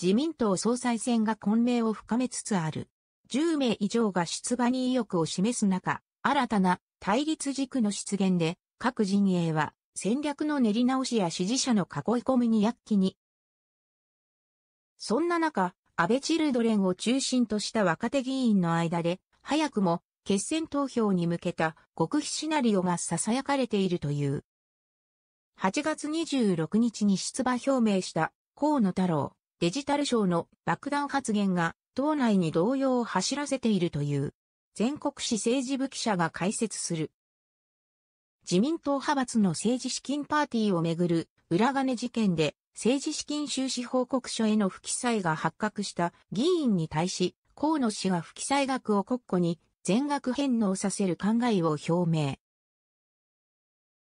自民党総裁選が混迷を深めつつある。10名以上が出馬に意欲を示す中、新たな対立軸の出現で、各陣営は戦略の練り直しや支持者の囲い込みに躍起に。そんな中、安倍チルドレンを中心とした若手議員の間で、早くも決選投票に向けた極秘シナリオが囁かれているという。8月26日に出馬表明した河野太郎デジタル省の爆弾発言が党内に動揺を走らせているという。全国紙政治部記者が解説する。自民党派閥の政治資金パーティーをめぐる裏金事件で政治資金収支報告書への不記載が発覚した議員に対し、河野氏が不記載額を国庫に全額返納させる考えを表明。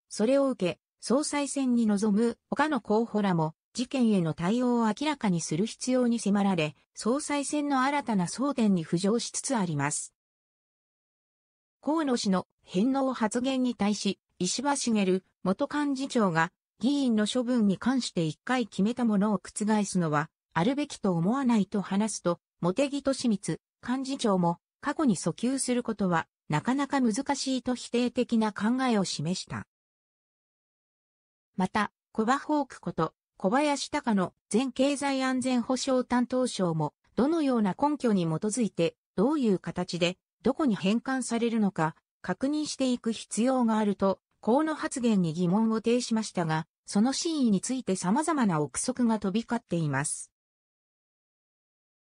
それを受け、総裁選に臨む他の候補らも事件への対応を明らかにする必要に迫られ、総裁選の新たな争点に浮上しつつあります。河野氏の返納発言に対し、石破茂元幹事長が議員の処分に関して一回決めたものを覆すのは、あるべきと思わないと話すと、茂木敏光幹事長も過去に訴求することはなかなか難しいと否定的な考えを示した。また、コバホークこと小林隆の前経済安全保障担当省もどのような根拠に基づいてどういう形でどこに返還されるのか確認していく必要があると河野発言に疑問を呈しましたが、その真意について様々な憶測が飛び交っています。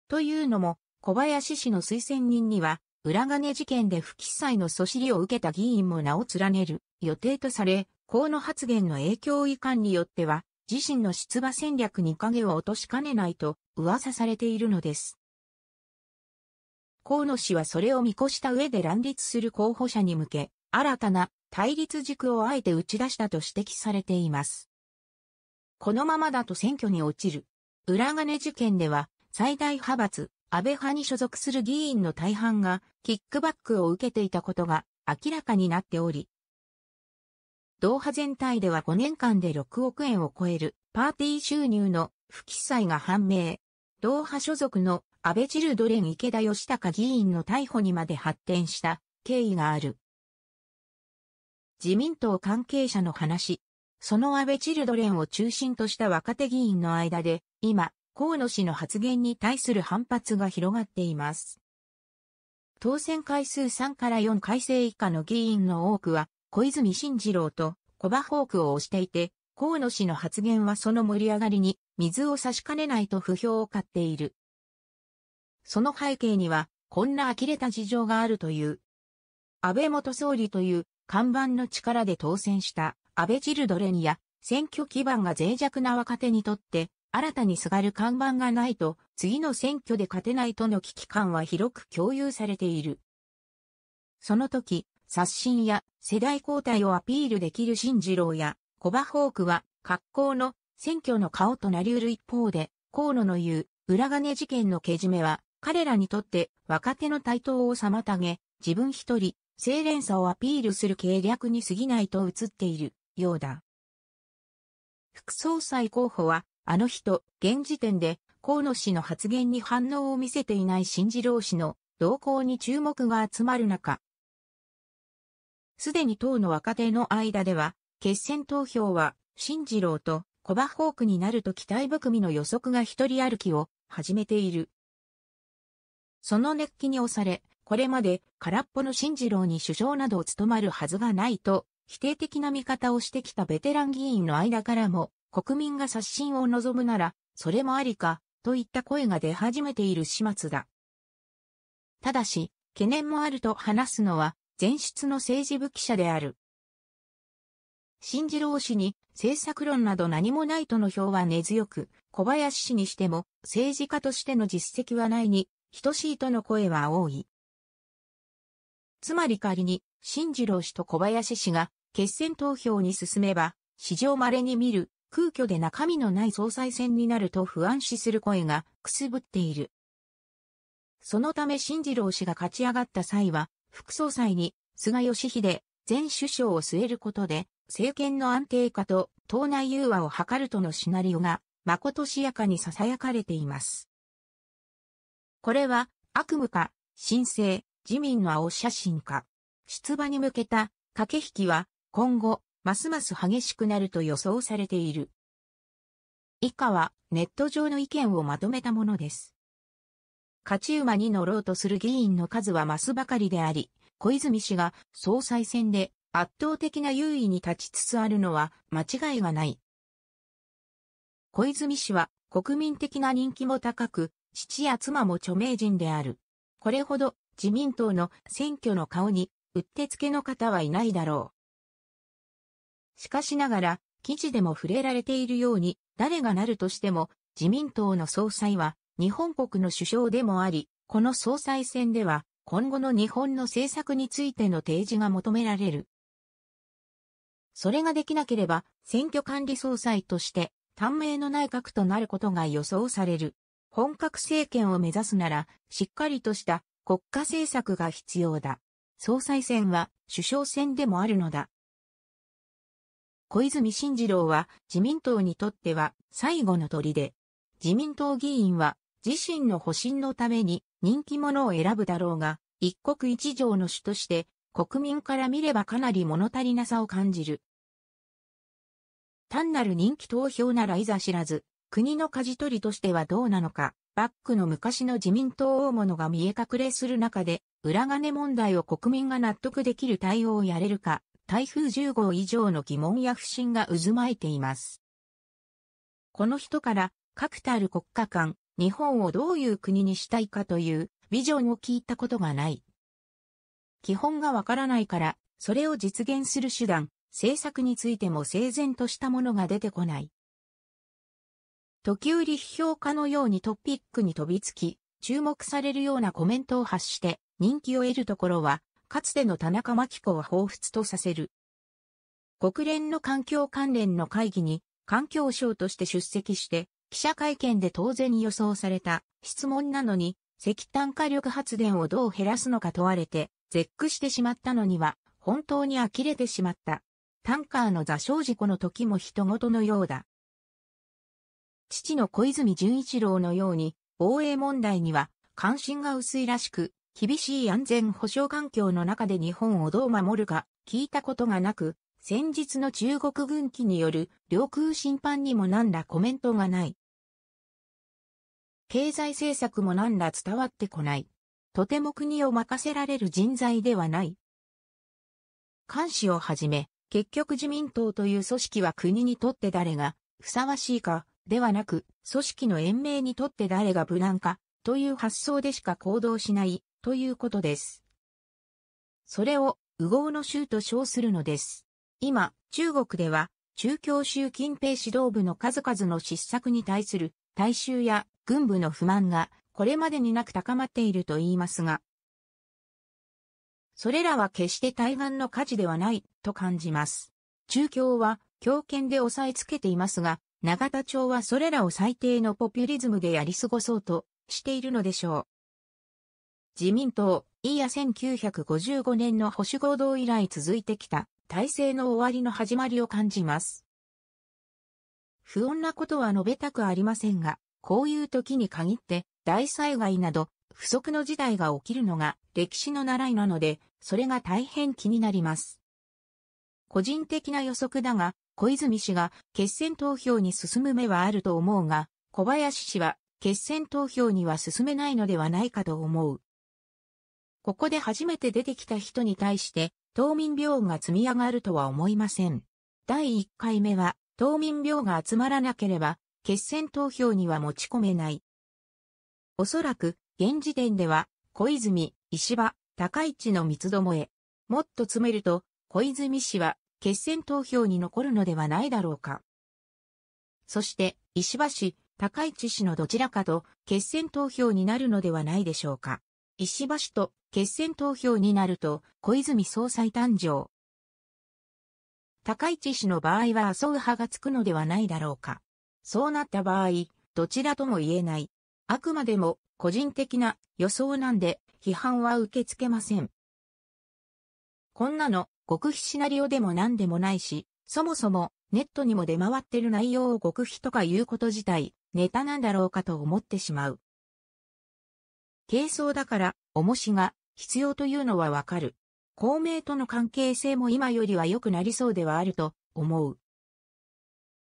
というのも、小林氏の推薦人には、裏金事件で不記載の阻止を受けた議員も名を連ねる予定とされ、河野発言の影響遺憾によっては、自身の出馬戦略に影を落としかねないと噂されているのです。河野氏はそれを見越した上で乱立する候補者に向け、新たな対立軸をあえて打ち出したと指摘されています。このままだと選挙に落ちる。裏金事件では、最大派閥、安倍派に所属する議員の大半が、キックバックを受けていたことが明らかになっており、同派全体では5年間で6億円を超えるパーティー収入の不記載が判明。同派所属の安倍チルドレン池田義孝議員の逮捕にまで発展した経緯がある。自民党関係者の話。その安倍チルドレンを中心とした若手議員の間で、今、河野氏の発言に対する反発が広がっています。当選回数3から4改正以下の議員の多くは、小泉進次郎とコバホークを推していて、河野氏の発言はその盛り上がりに水を差しかねないと不評を買っている。その背景には、こんな呆れた事情があるという。安倍元総理という看板の力で当選した安倍チルドレンや選挙基盤が脆弱な若手にとって新たにすがる看板がないと次の選挙で勝てないとの危機感は広く共有されている。その時、刷新や世代交代をアピールできる新次郎やコバホークは格好の選挙の顔となり得る一方で、河野の言う裏金事件のけじめは彼らにとって若手の台頭を妨げ、自分一人清廉さをアピールする計略に過ぎないと映っているようだ。副総裁候補は、あの人、現時点で河野氏の発言に反応を見せていない新次郎氏の動向に注目が集まる中、すでに党の若手の間では、決選投票は、新次郎とコバホークになると期待含みの予測が一人歩きを始めている。その熱気に押され、これまで空っぽの新次郎に首相などを務まるはずがないと、否定的な見方をしてきたベテラン議員の間からも、国民が刷新を望むなら、それもありか、といった声が出始めている始末だ。ただし、懸念もあると話すのは、前出の政治部記者である。新次郎氏に政策論など何もないとの票は根強く、小林氏にしても政治家としての実績はないに等しいとの声は多い。つまり仮に、新次郎氏と小林氏が決選投票に進めば、史上稀に見る空虚で中身のない総裁選になると不安視する声がくすぶっている。そのため新次郎氏が勝ち上がった際は、副総裁に菅義偉前首相を据えることで、政権の安定化と党内融和を図るとのシナリオがまことしやかに囁かれています。これは、悪夢か、新生、自民の青写真か。出馬に向けた駆け引きは今後、ますます激しくなると予想されている。以下はネット上の意見をまとめたものです。勝ち馬に乗ろうとする議員の数は増すばかりであり、小泉氏が総裁選で圧倒的な優位に立ちつつあるのは間違いがない。小泉氏は国民的な人気も高く、父や妻も著名人である。これほど自民党の選挙の顔にうってつけの方はいないだろう。しかしながら、記事でも触れられているように、誰がなるとしても、自民党の総裁は、日本国の首相でもあり、この総裁選では、今後の日本の政策についての提示が求められる。それができなければ、選挙管理総裁として、短命の内閣となることが予想される。本格政権を目指すなら、しっかりとした国家政策が必要だ。総裁選は首相選でもあるのだ。小泉進次郎は自民党にとっては最後の鳥で、自民党議員は自身の保身のために人気者を選ぶだろうが、一国一城の主として国民から見ればかなり物足りなさを感じる。単なる人気投票ならいざ知らず、国の舵取りとしてはどうなのか、バックの昔の自民党大物が見え隠れする中で、裏金問題を国民が納得できる対応をやれるか、台風10号以上の疑問や不信が渦巻いています。この人から、確たる国家間、日本をどういう国にしたいかというビジョンを聞いたことがない。基本がわからないから、それを実現する手段、政策についても整然としたものが出てこない。時折批評家のようにトピックに飛びつき、注目されるようなコメントを発して人気を得るところは、かつての田中真紀子を彷彿とさせる。国連の環境関連の会議に環境省として出席して記者会見で当然予想された質問なのに石炭火力発電をどう減らすのか問われて絶句してしまったのには本当に呆れてしまった。タンカーの座礁事故の時も人事のようだ。父の小泉純一郎のように、防衛問題には関心が薄いらしく、厳しい安全保障環境の中で日本をどう守るか聞いたことがなく、先日の中国軍機による領空侵犯にも何らコメントがない。経済政策も何ら伝わってこない。とても国を任せられる人材ではない。監視をはじめ、結局自民党という組織は国にとって誰がふさわしいかではなく、組織の延命にとって誰が無難か、という発想でしか行動しない、ということです。それを、右合の州と称するのです。今、中国では、中共習近平指導部の数々の失策に対する大衆や軍部の不満がこれまでになく高まっていると言いますが、それらは決して対岸の火事ではないと感じます。中共は強権で押さえつけていますが、永田町はそれらを最低のポピュリズムでやり過ごそうとしているのでしょう。自民党、いや1955年の保守合同以来続いてきた体制の終わりの始まりを感じます。不穏なことは述べたくありませんが、こういう時に限って大災害など不測の事態が起きるのが歴史の習いなので、それが大変気になります。個人的な予測だが、小泉氏が決選投票に進む目はあると思うが、小林氏は決選投票には進めないのではないかと思う。ここで初めて出てきた人に対して島民病が積み上がるとは思いません。第1回目は島民病が集まらなければ決選投票には持ち込めない。おそらく現時点では小泉、石破、高市の三つどもえ。もっと詰めると小泉氏は決選投票に残るのではないだろうか。そして、石破氏、高市氏のどちらかと決選投票になるのではないでしょうか。石破氏と決選投票になると小泉総裁誕生。高市氏の場合は麻生派がつくのではないだろうか。そうなった場合、どちらとも言えない。あくまでも個人的な予想なんで批判は受け付けません。こんなの極秘シナリオでも何でもないし、そもそもネットにも出回ってる内容を極秘とか言うこと自体、ネタなんだろうかと思ってしまう。軽装だから、重しが必要というのはわかる。公明との関係性も今よりは良くなりそうではあると思う。